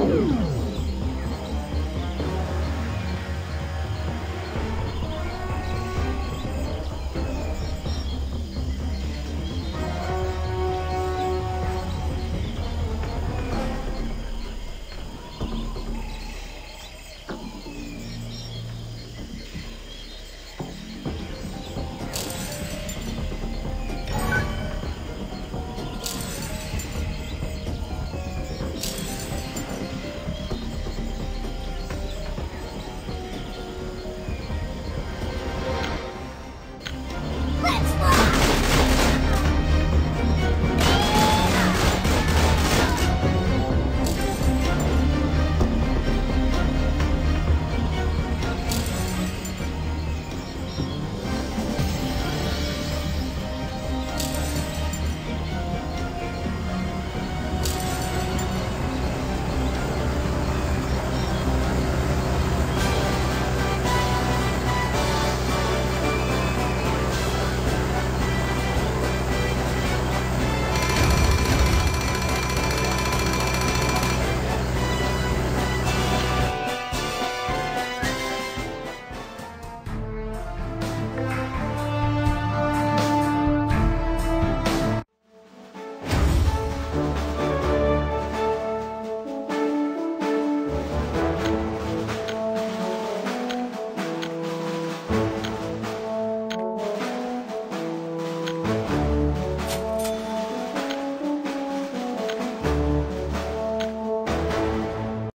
Música